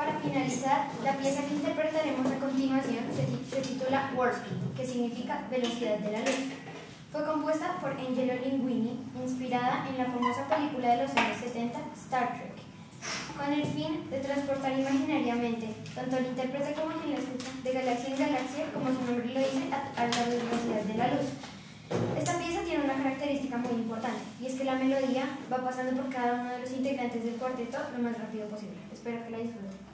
Para finalizar, la pieza que interpretaremos a continuación se, titula Warp que significa velocidad de la luz. Fue compuesta por Angelo Linguini, inspirada en la famosa película de los años 70, Star Trek, con el fin de transportar imaginariamente, tanto al intérprete como quien la escucha, de galaxia en galaxia, como su nombre lo dice, a, la velocidad de la luz. Esta pieza tiene una característica muy importante, y es que la melodía va pasando por cada uno de los integrantes del cuarteto lo más rápido posible. Espero que la disfruten.